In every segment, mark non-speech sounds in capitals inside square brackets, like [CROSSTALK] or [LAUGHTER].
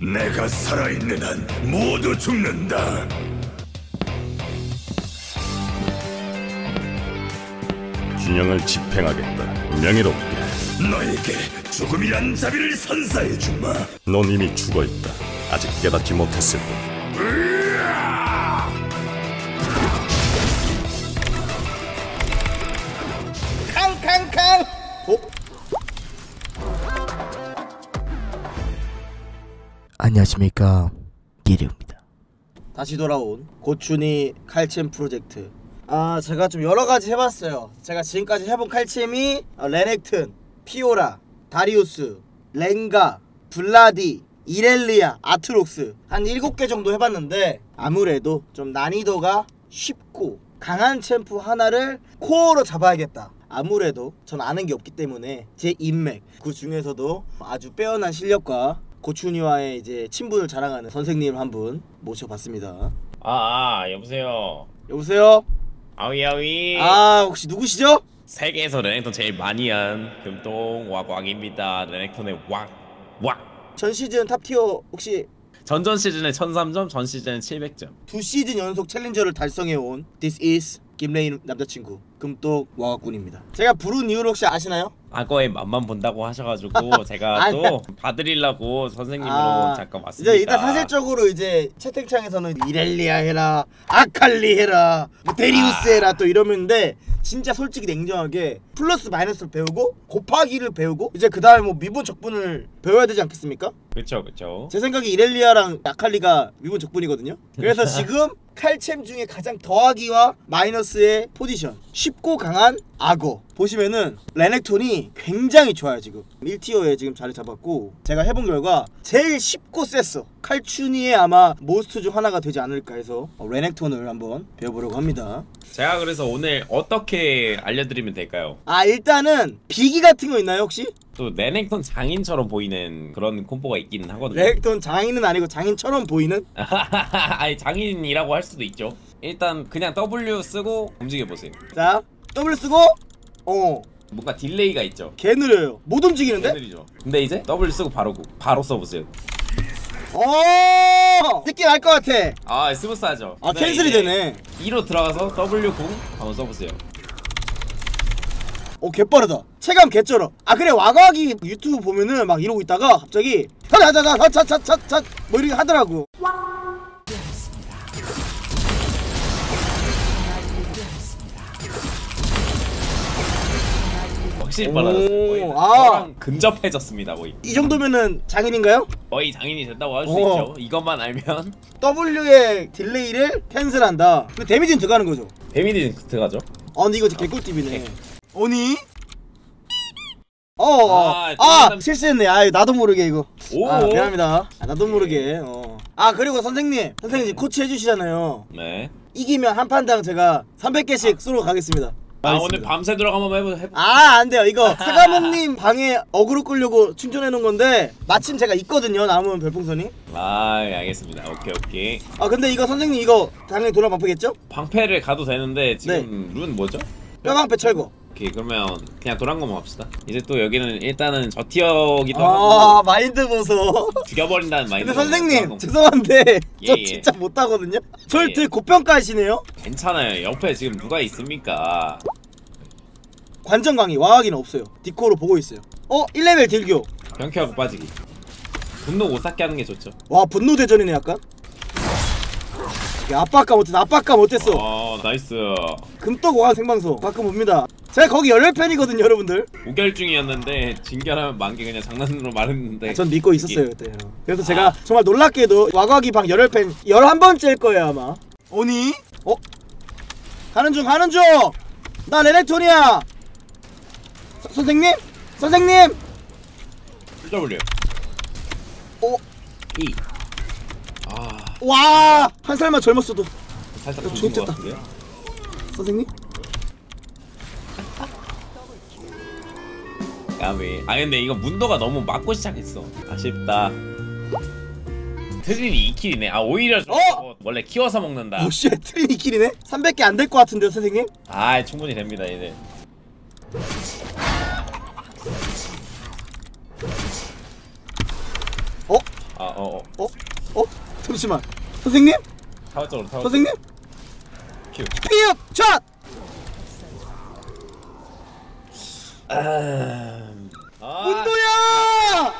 내가 살아있는 한 모두 죽는다. 균형을 집행하겠다. 명예롭게. 너에게 죽음이란 자비를 선사해 주마. 넌 이미 죽어 있다. 아직 깨닫지 못했을 뿐. 안녕하십니까 기리입니다. 다시 돌아온 고춘이 칼챔 프로젝트. 아 제가 좀 여러 가지 해봤어요. 제가 지금까지 해본 칼챔이 어, 레넥튼, 피오라, 다리우스, 렌가, 블라디, 이렐리아, 아트록스 한 7개 정도 해봤는데 아무래도 좀 난이도가 쉽고 강한 챔프 하나를 코어로 잡아야겠다. 아무래도 전 아는 게 없기 때문에 제 인맥 그 중에서도 아주 빼어난 실력과 고춘이와의 이제 친분을 자랑하는 선생님 한 분 모셔봤습니다. 아, 아 여보세요. 여보세요? 아위 아위. 아 혹시 누구시죠? 세계에서 레넥톤 제일 많이 한 금동 왁왁입니다. 레넥톤의 왁 왁. 전 시즌 top tier 혹시 전전 시즌에 1003점, 전 시즌에 700점. 두 시즌 연속 challenger를 달성해온 This is 김레인 남자친구 금똑 와가꾼입니다. 제가 부른 이유를 혹시 아시나요? 악어의 맛만 본다고 하셔가지고 [LAUGHS] 제가 아니야. 또 봐드리려고 선생님으로 아, 잠깐 왔습니다. 이제 일단 사실적으로 이제 채팅창에서는 이렐리아 해라, 아칼리 해라, 뭐 다리우스 아. 해라 또 이러는데 진짜 솔직히 냉정하게 플러스 마이너스를 배우고 곱하기를 배우고 이제 그 다음에 뭐 미분 적분을 배워야 되지 않겠습니까? 그쵸 그쵸. 제 생각에 이렐리아랑 아칼리가 미분 적분이거든요. 그래서 [LAUGHS] 지금 칼챔 중에 가장 더하기와 마이너스의 포지션 쉽고 강한 악어 보시면은 레넥톤이 굉장히 좋아요 지금 1 tier에 지금 자리 잡았고 제가 해본 결과 제일 쉽고 셌어 칼춘이의 아마 most 중 하나가 되지 않을까 해서 어, 레넥톤을 한번 배워보려고 합니다 제가 그래서 오늘 어떻게 알려드리면 될까요? 아 일단은 비기 같은 거 있나요 혹시? 또 레넥톤 장인처럼 보이는 그런 콤보가 있기는 하거든요. 레넥톤 장인은 아니고 장인처럼 보이는? [LAUGHS] 아니 장인이라고 할 수도 있죠. 일단 그냥 W 쓰고 움직여 보세요. 자 W 쓰고 어 뭔가 delay가 있죠. 개 느려요 못 움직이는데? 애들이죠. 근데 이제 W 쓰고 바로 바로 써보세요. 어 느낌 알것 같아 아 smooth하죠. 아 cancel이 되네 E로 들어가서 W 궁 한번 써보세요. 오 개빠르다 체감 개쩔어 아 그래 와가기 유튜브 보면은 막 이러고 있다가 갑자기 차차차차차차차차 뭐 이렇게 하더라고 확실히 오, 빨라졌어요. 아. 근접해졌습니다. 거의 이 정도면은 장인인가요? 거의 장인이 된다고 할수 어. 있죠. 이것만 알면 [LAUGHS] W의 delay를 cancel한다 근데 데미지는 들어가는 거죠 데미지 들어가죠. 아 근데 이거 진짜 개꿀팁이네 아니? 어어 아, 아, 좀- 실수했네 아 나도 모르게 이거 오. 아 미안합니다 아, 나도 모르게 어. 아 그리고 선생님 선생님 지금 코치 해주시잖아요 네. 이기면 한 판당 제가 300개씩 쏘러 가겠습니다 아 오늘 알겠습니다. 밤새도록 한번 해보 해보. 아, 안 돼요. 이거 [LAUGHS] 세가몽님 방에 어그로 끌려고 충전해 놓은 건데 마침 제가 있거든요. 남은 별풍선이. 아 예, 알겠습니다. 오케이 오케이. 아, 근데 이거 선생님 이거 당연히 돌아 바쁘겠죠? 방패를 가도 되는데 지금 룬 뭐죠? 뼈방패 철거. 오케이 그러면 그냥 도란검 합시다. 이제 또 여기는 일단은 저 티어기도 아, 하고 마인드 보소. 죽여버린다는 마인드. 근데 선생님 죄송한데 [LAUGHS] 저 예, 예. 진짜 못하거든요. 저를 예. 되게 고평가하시네요. 괜찮아요. 옆에 지금 누가 있습니까? 관전 강의 와하기는 없어요. 디코로 보고 있어요. 어, 1레벨 딜교. 평Q하고 빠지기. 분노 50 쌓게 하는 게 좋죠. 와, 분노 대전이네 약간. 야, 압박감 어땠어? 압박감 어땠어? 어 nice. 금떡 와한 생방송 가끔 봅니다. 제가 거기 열혈 팬이거든요, 여러분들. 우결중이었는데 진결하면 만개 그냥 장난으로 말했는데. 전 믿고 있었어요 그때 그래서 제가 정말 놀랍게도 와과기 방 열혈 팬 11번째일 거예요 아마 오니? 어? 가는 중 가는 중 나 레넥톤이야 서- 선생님? 선생님? W. 어? E. 아 와! 한 살만 젊었어도 살짝 어, 부신 것 좋겠다. 같은데요? 선생님? 야미. 아 근데 이거 문도가 너무 맞고 시작했어. 아쉽다. 트린이 2킬이네. 아 오히려 저 어! 원래 키워서 먹는다. 오씨 트리니 킬이네? 300개 안 될 것 같은데요 선생님? 아 충분히 됩니다 이제. 어? 아 어, 어. 어? 어? 잠시만 선생님? 타워 쪽으로 타워 선생님? Q. 피읍 샷! 아, 문도야!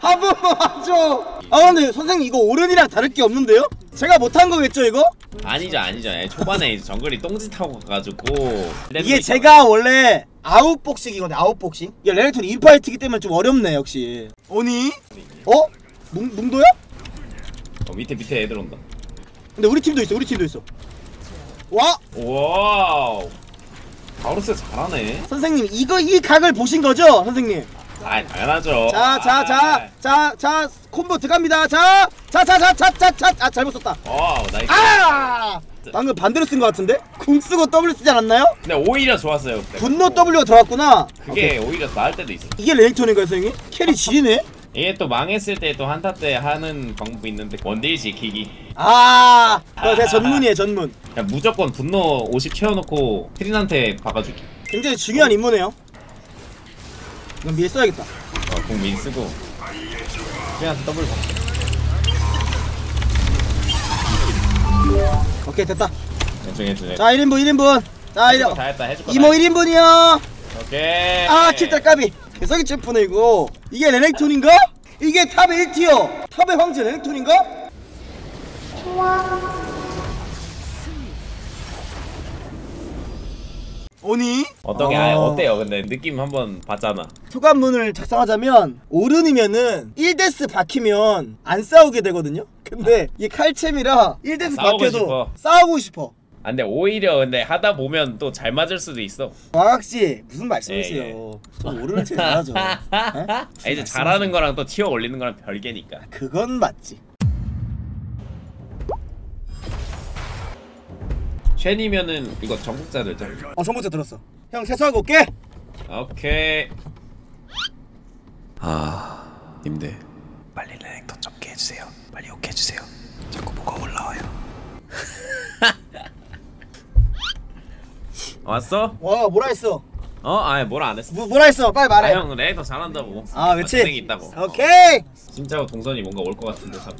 한 번만 와줘! 아 근데 선생님 이거 오른이랑 다를 게 없는데요? 제가 못한 거겠죠 이거? 아니죠 아니죠 예, 초반에 이제 정글이 똥짓 하고 가가지고 이게 제가 원래 아웃복싱이거든요 아웃복싱 이게 레넥톤 infight기 때문에 좀 어렵네 역시 오니? 어? 뭉, 뭉도야? 어, 밑에 밑에 애들 온다 근데 우리 팀도 있어 우리 팀도 있어 와! wow 바루스 잘하네 선생님 이거 이 각을 보신 거죠 선생님? 아 당연하죠 자 자 자 자 자 콤보 들어갑니다 자자 자 자 자 자 아 잘못 썼다 wow nice 아! 방금 반대로 쓴 거 같은데? 궁 쓰고 W 쓰지 않았나요? 근데 오히려 좋았어요 그때. 분노 W가 들어갔구나 그게 오히려 나을 때도 있어 이게 레넥톤인가요 선생님? carry 지리네? 이게 또 망했을 때 또 한타 때 하는 방법이 있는데 원딜 지키기. 아 그거 제 전문이에요 전문. 그냥 무조건 분노 50 채워놓고 트린한테 박아줄게. 굉장히 중요한 임무네요. 이건 미리 써야겠다. 어, 공민 쓰고. 트린한테 더블 박게 오케이 됐다. 해주네 자 1인분 1인분. 자 해줄 1인 거다 했다 해줄 거다 이모 1인분이요. 오케이. 아 킬딸 까비 개석이 챔프네 이거 이게 레넥톤인가? 이게 탑의 1티어 탑의 황제 레넥톤인가? 오니? 어떤 게 어. 아, 어때요 근데 느낌 한번 봤잖아 소감문을 작성하자면 오른이면은 1데스 박히면 안 싸우게 되거든요 근데 이게 칼챔이라 1데스 싸우고 박혀도. 싸우고 싶어 아 근데 오히려 근데 하다 보면 또 잘 맞을 수도 있어 와각씨 무슨 말씀이세요 예, 예. 저 잘하죠 에? [LAUGHS] 아, 이제 잘하는 거랑 또 티어 올리는 거랑 별개니까 그건 맞지 쉔이면은 이거 전국자 들 죠어 정보자 들었어 형 세수하고 올게 오케이 아, 님들 빨리 레넥톤 좀 깨주세요. 빨리 오게 해주세요. 자꾸 뭐가 올라와요. [LAUGHS] 왔어? 와 뭐라 했어? 어? 아니 뭐라 안 했어. 뭐, 뭐라 했어? 빨리 말해. 아형 레이더 잘한다고. 아 그치? 재능이 있다고. 오케이. 진짜 동선이 뭔가 올 것 같은데 참.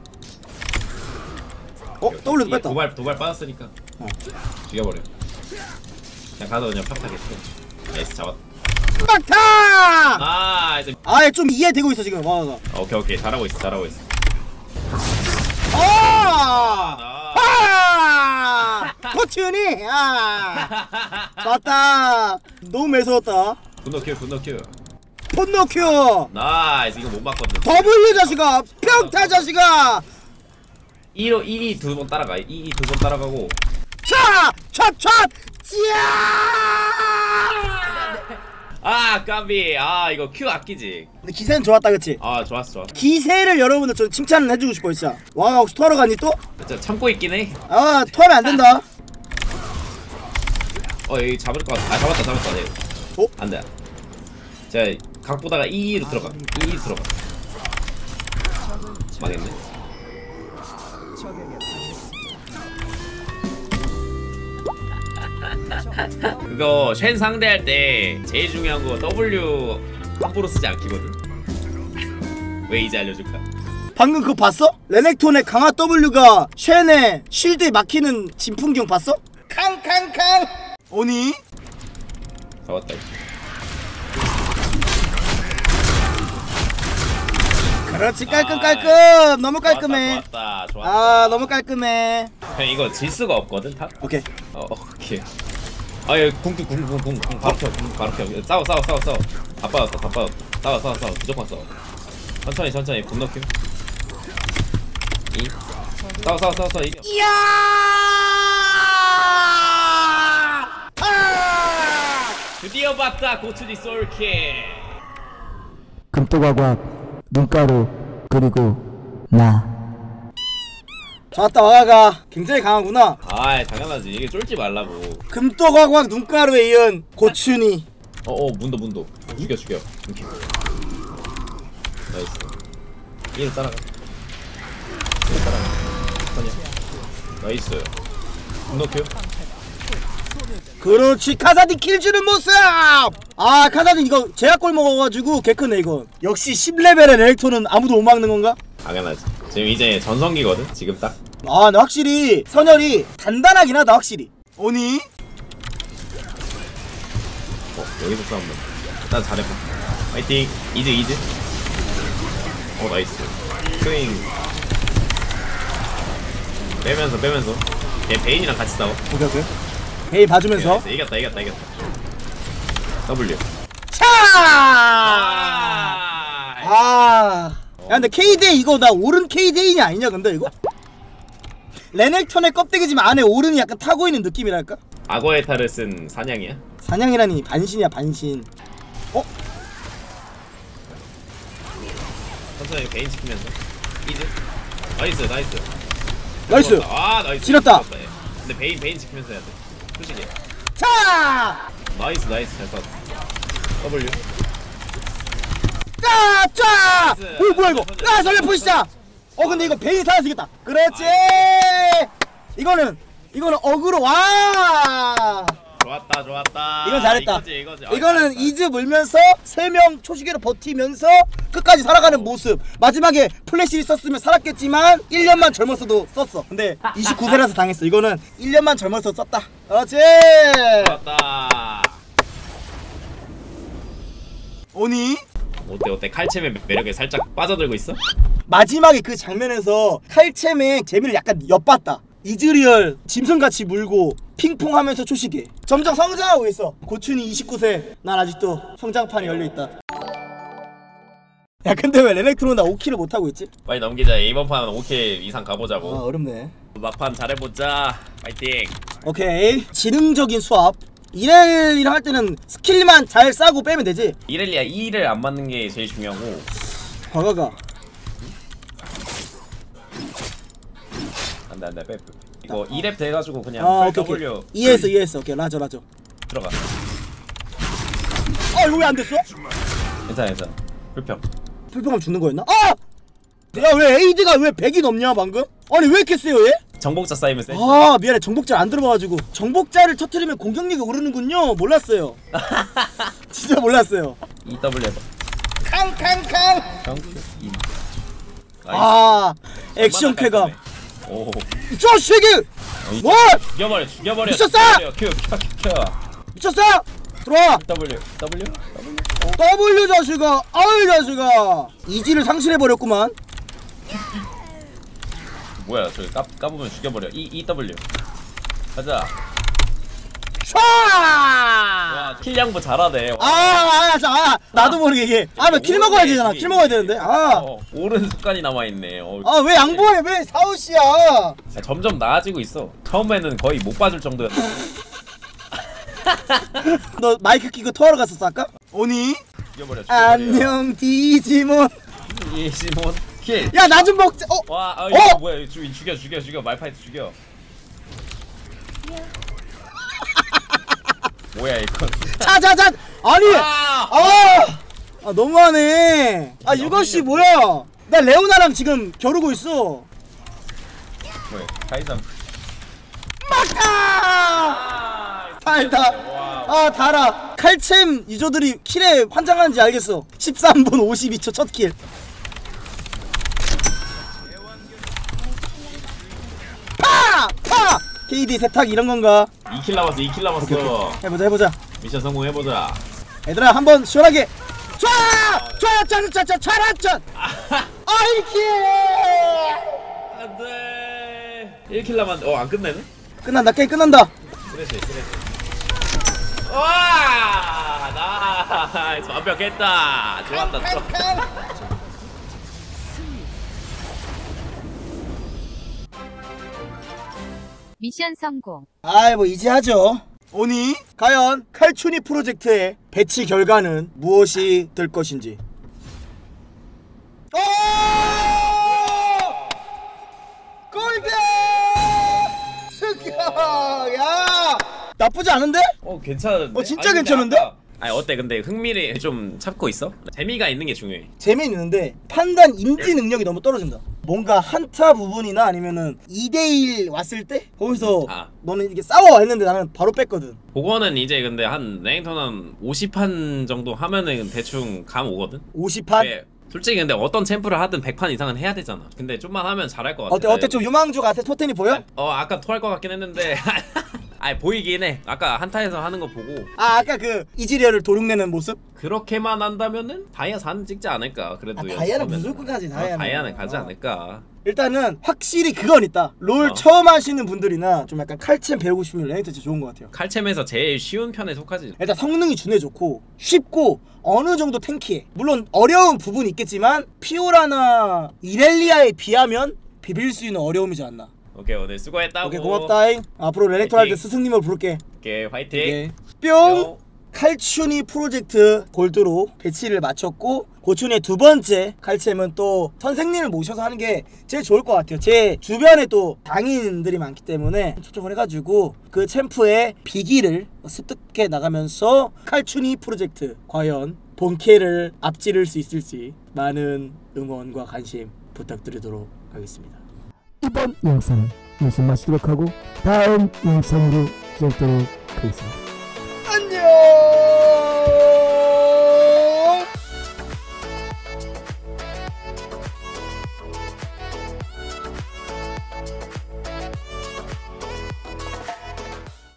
어? 이게 뺐다. 도발 도발 빠졌으니까. 어. 죽여버려. 그냥 가서 그냥 팍하게 쳐 nice 잡았다 막타 아 이제 아좀 이해되고 있어 지금. 와, 와. 오케이 오케이. 잘하고 있어 잘하고 있어. 아! 아! 고춘이! 아! 맞다. 너무 매서웠다. 분노 Q 분노 Q. 분노 Q! nice 이거 못 맞거든 W 자식아! 평타 자식아! 2로 2두번 따라가 2두번 따라가고. 차! 찹찹! 찌야! 아 까비. 아 이거 큐 아끼지. 근데 기세는 좋았다 그치? 아 좋았어 좋았어. 기세를 여러분들 좀 칭찬을 해주고 싶어요 진짜. 와 혹시 토하러 가니 또? 진짜 참고 있긴 해어 아 토하면 안 된다 여기 잡을 것 같아 아 잡았다 잡았다 네. 어? 안돼 제가 각 보다가 2로 들어가 2 들어가 망했네 [LAUGHS] 그거 쉔 상대할 때 제일 중요한 거 W 함부로 쓰지 않기거든 왜 이제 알려줄까? 방금 그거 봤어? 레넥톤의 강화 W가 쉔의 쉴드에 막히는 진풍경 봤어? 캉캉캉 오니? 잡았다. 그렇지 깔끔 아, 깔끔. 너무 깔끔해. 좋았다 좋았다, 좋았다. 아 너무 깔끔해. 그냥 이거 질 수가 없거든 top? 오케이. 어 오케이. 아예 궁도 궁궁궁 바로 켜궁 바로 켜. 싸워 싸워 싸워 싸워. 다 빠졌다 다 빠졌다. 싸워 싸워 싸워. 무조건 싸워. 천천히 천천히. 분노 Q 이. 싸워 싸워 싸워 싸워. 이겨. 이야 드디어 봤다 고추니 솔킬. 금토과과 눈가루 그리고 나. 좋았다 와가가 굉장히 강하구나. 아이 당연하지. 이게 쫄지 말라고. 금도과곽 눈가루에 이은 고춘이 어어 문도 문도. 죽여 죽여. 오케이. nice. 얘를 따라가. 얘를 따라가. 선이야. nice. Q 그렇지. 카사딘 kill 주는 모습! 아 카사딘 이거 제압골 먹어가지고 개 크네 이거. 역시 10레벨의 레넥톤은 아무도 못 막는 건가? 당연하지. 지금 이제 전성기거든 지금 딱. 아 근데 확실히 선혈이 단단하긴 하다 확실히. 오니? 어, 여기서 싸움은 난 잘해봐 파이팅! 이즈 이즈. 어 nice. 스윙. 빼면서 빼면서. 얘 베인이랑 같이 싸워. 오케이 오케이 베인 봐주면서. nice, 이겼다 이겼다 이겼다. W. 차! 아! 아. 야 근데 KD 이거 나 오른 KD인이 아니냐 근데 이거? 레넥톤의 껍데기지만 안에 오른이 약간 타고 있는 느낌이랄까? 악어의 탈을 쓴 산양이야? 산양이라니 반신이야 반신. 천천히 베인 지키면서 이즈? nice nice. nice. 아 nice. 지렸다. 근데 베인 베인 지키면서 해야 돼 솔직히 차! nice nice 잘 쐈다. W. 짜! 짜! 오 뭐야 이거? 아 설레 포시자! 어 근데 이거 베인 살아서겠다. 그렇지! 이거는 이거는 어그로 와 좋았다 좋았다. 이건 잘했다. 이거지 이거지. 아, 이거는 잘했다. 이즈 물면서 세 명 초시계로 버티면서 끝까지 살아가는 모습. 마지막에 플래시 썼으면 살았겠지만 1년만 젊었어도 썼어. 근데 29세라서 당했어. 이거는 1년만 젊어서 썼다. 그렇지? 좋았다. 오니? 어때 어때? 칼챔의 매력에 살짝 빠져들고 있어? 마지막에 그 장면에서 칼챔의 재미를 약간 엿봤다 이즈리얼 짐승같이 물고 핑퐁하면서 초시계 점점 성장하고 있어. 고춘이 29세. 난 아직도 성장판이 열려있다. 야 근데 왜 레넥톤은 나 5kill을 못하고 있지? 빨리 넘기자. 이번 판 5kill 이상 아 가보자고. 어렵네. 막판 잘해보자. 파이팅. 오케이. 지능적인 수압 이렐이랑 할 때는 skill만 잘 싸고 빼면 되지. 이렐리아 2를 안 맞는 게 제일 중요하고. 과가가 안돼 안돼. 빼 빼. 이거 2랩 돼가지고 그냥 아팔 오케이 오케이. W 이해했어 이해했어. 오케이 라저 라저. 들어가. 아 이거 왜 안 됐어? 괜찮아 괜찮아. 불평. 불평하면 죽는 거였나? 아! 야왜 AD가 왜 100이 넘냐 방금? 아니 왜 이렇게 세요 얘? 정복자 쌓이면 세 아 미안해. 정복자 안 들어봐가지고. 정복자를 터트리면 공격력이 오르는군요. 몰랐어요. [LAUGHS] 진짜 몰랐어요. EW 해봐 캉캉캉 2아 액션 쾌감 오이 자식이! 이 뭘? 죽여버려 죽여버려. 미쳤어! 큐 큐. 미쳤어? 들어와. W W? W 자식아. 아이 자식아. 이지를 상실해버렸구만. 뭐야 저기 까, 까보면 죽여버려. E E W. 가자 킬량부 잘하네 아, 아, 자, 아, 나도 모르게 이게. 아, 나킬 먹어야 되잖아. 킬 먹어야 되는데. 아, 어, 옳은 습관이 남아있네 어, 아, 왜 양보해? 왜 사우씨야? 야, 점점 나아지고 있어 처음에는 거의 못 봐줄 정도였어 [LAUGHS] 너 마이크 끼고 토하러 갔었어 아까? 오니? 죽여버려 죽여버려 안녕 디지몬. 킬 야, 나 좀 먹자. 어, 와, 아, 어? 이거 뭐야? 이거 죽여, 죽여, 죽여. 말파이트 죽여. 뭐야 이거? [LAUGHS] 자자자. 아니. 아! 아, 아 너무하네. 아, 유건 씨 뭐야? 나 레오나랑 지금 겨루고 있어. 뭐야? 카이삼. 막아! 아! 달다. 와. 아, 달아. 칼챔 유저들이 킬에 환장하는지 알겠어. 13분 52초 첫 킬. KD 세탁 이런 건가? 2kill 남았어. 2kill 남았어. 해보자 해보자. 미션 성공해 보자. 얘들아 한번 시원하게 촤! 촤! 촤! 촤! 촤! 촤! 아이키! 안돼. 1kill 남았. 어안 끝내네? 끝난다 게임 끝난다. 쓰레쉬, 쓰레쉬. 와! nice 완벽했다. 좋았다. 좋았다. 미션 성공. 아이 뭐 이제 하죠. 오니 과연 칼춘이 프로젝트의 배치 결과는 무엇이 될 것인지. 오! 골드! 승격! 야! 나쁘지 않은데? 어 괜찮은데? 어, 진짜 아니, 괜찮은데? 아까- 아니 어때 근데 흥미를 좀 찾고 있어? 재미가 있는 게 중요해 재미있는데 판단 인지 능력이 너무 떨어진다. 뭔가 한타 부분이나 아니면은 2대1 왔을 때 거기서 아. 너는 이게 싸워 했는데 나는 바로 뺐거든. 그거는 이제 근데 한한 50판 정도 하면은 대충 감 오거든. 50판. 네, 솔직히 근데 어떤 챔프를 하든 100판 이상은 해야 되잖아. 근데 좀만 하면 잘할 것 같아. 어때 어때 좀 유망주 같아 토텐이 보여? 어 아까 토할 것 같긴 했는데 [LAUGHS] 아 보이긴 해. 아까 한타에서 하는 거 보고 아 아까 그 이지리얼을 도륙내는 모습? 그렇게만 한다면은 다이아 4는 찍지 않을까. 그래도 아. 다이아는 무조건 가지, 다이아는. 어, 다이아는 가지 어. 않을까. 일단은 확실히 그건 있다. 롤 어. 처음 하시는 분들이나 좀 약간 칼챔 배우고 싶으면 레넥터 진짜 좋은 것 같아요. 칼챔에서 제일 쉬운 편에 속하지. 일단 성능이 준내 좋고 쉽고 어느 정도 tanky해. 물론 어려운 부분이 있겠지만 피오라나 이렐리아에 비하면 비빌 수 있는 어려움이지 않나. 오케이 오늘 수고했다고. 오케이 고맙다잉. 앞으로 레넥톤 할 때. 스승님을 부를게. 오케이 화이팅. 오케이. 뿅. 칼춘이 프로젝트 골드로 배치를 마쳤고 고춘의 두 번째 칼챔은 또 선생님을 모셔서 하는 게 제일 좋을 것 같아요. 제 주변에 또 장인들이 많기 때문에 초청을 해가지고 그 챔프의 비기를 습득해 나가면서 칼춘이 프로젝트 과연 본캐를 앞지를 수 있을지 많은 응원과 관심 부탁드리도록 하겠습니다. 이번 영상은 여기서 마치도록 하고 다음 영상으로 뵙도록 하겠습니다.